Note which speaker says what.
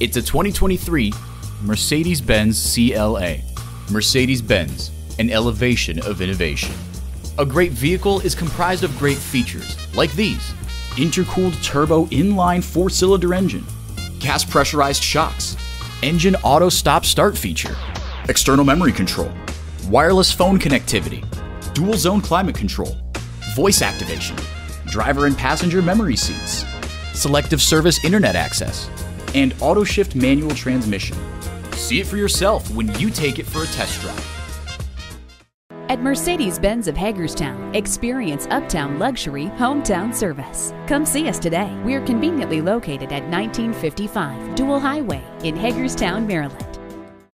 Speaker 1: It's a 2023 Mercedes Benz CLA. Mercedes Benz, an elevation of innovation. A great vehicle is comprised of great features, like these intercooled turbo inline four cylinder engine, gas pressurized shocks, engine auto stop start feature, external memory control, wireless phone connectivity, dual zone climate control, voice activation, driver and passenger memory seats, selective service internet access, and auto shift manual transmission. See it for yourself when you take it for a test drive.
Speaker 2: At Mercedes Benz of Hagerstown, experience uptown luxury, hometown service. Come see us today. We are conveniently located at 1955 Dual Highway in Hagerstown, Maryland.